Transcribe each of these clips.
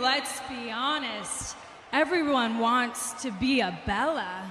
Let's be honest. Everyone wants to be a Bella.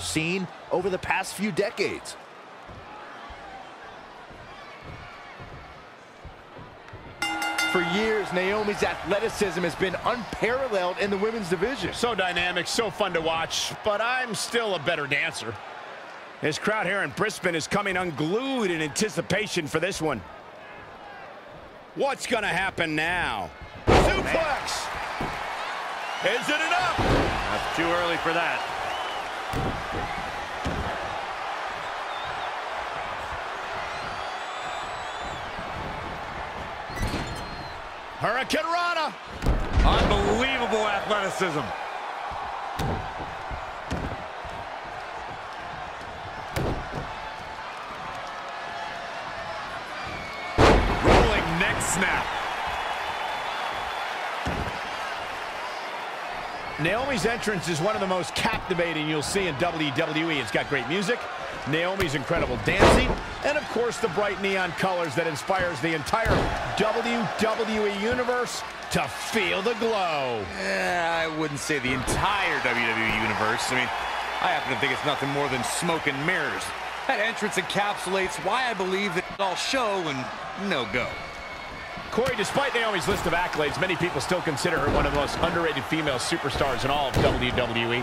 Seen over the past few decades. For years, Naomi's athleticism has been unparalleled in the women's division. So dynamic, so fun to watch, but I'm still a better dancer. This crowd here in Brisbane is coming unglued in anticipation for this one. What's going to happen now? Suplex! Is it enough? That's too early for that. Hurricanrana. Unbelievable athleticism. Rolling neck snap. Naomi's entrance is one of the most captivating you'll see in WWE. It's got great music, Naomi's incredible dancing, and of course the bright neon colors that inspires the entire WWE Universe to feel the glow. Yeah, I wouldn't say the entire WWE Universe. I mean, I happen to think it's nothing more than smoke and mirrors. That entrance encapsulates why I believe that it's all show and no go. Corey, despite Naomi's list of accolades, many people still consider her one of the most underrated female superstars in all of WWE.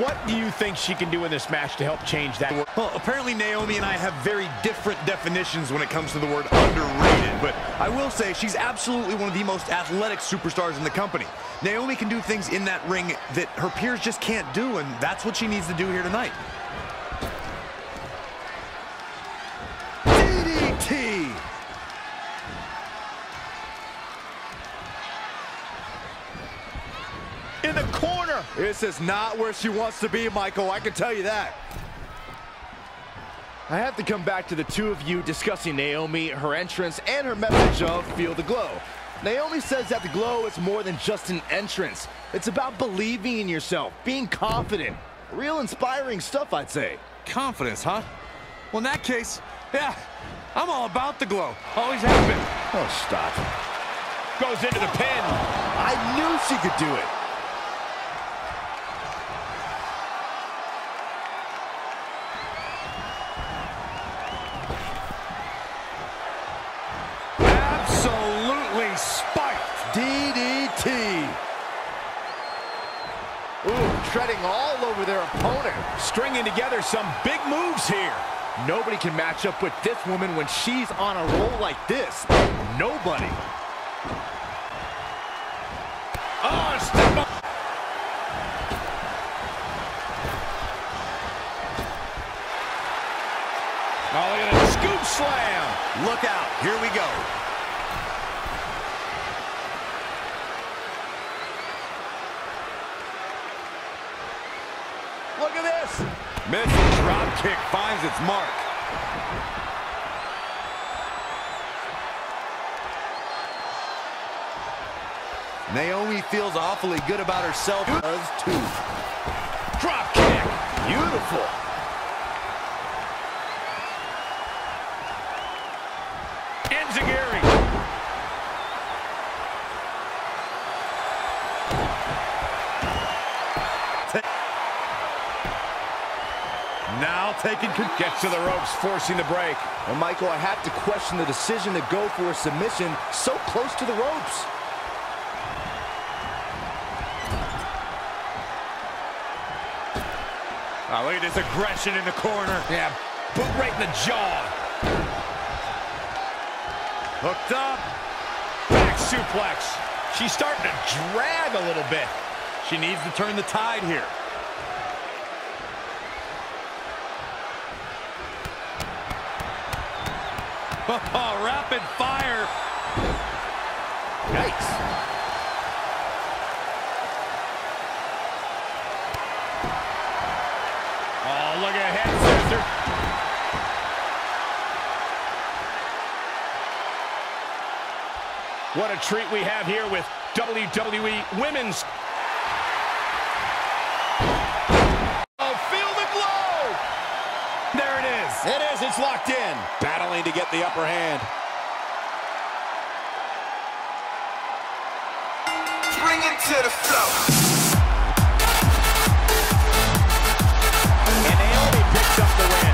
What do you think she can do in this match to help change that? Well, apparently Naomi and I have very different definitions when it comes to the word underrated, but I will say she's absolutely one of the most athletic superstars in the company. Naomi can do things in that ring that her peers just can't do, and that's what she needs to do here tonight. This is not where she wants to be, Michael. I can tell you that. I have to come back to the two of you discussing Naomi, her entrance, and her message of Feel the Glow. Naomi says that the glow is more than just an entrance. It's about believing in yourself, being confident. Real inspiring stuff, I'd say. Confidence, huh? Well, in that case, yeah, I'm all about the glow. Always have been. Oh, stop. Goes into the pin. I knew she could do it. Treading all over their opponent. Stringing together some big moves here. Nobody can match up with this woman when she's on a roll like this. Nobody. Oh, step up. Oh, look at that scoop slam. Look out. Here we go. Look at this. Missile drop kick finds its mark. Naomi feels awfully good about herself. Does too. Drop kick. Beautiful. Now taking control. Gets to the ropes, forcing the break. And Michael, I have to question the decision to go for a submission so close to the ropes. Oh, look at this aggression in the corner. Yeah, boot right in the jaw. Hooked up. Back suplex. She's starting to drag a little bit. She needs to turn the tide here. Rapid fire. Yikes. Oh, look at head scissor. What a treat we have here with WWE Women's. He's locked in, battling to get the upper hand. Bring it to the floor. And Naomi picks up the win.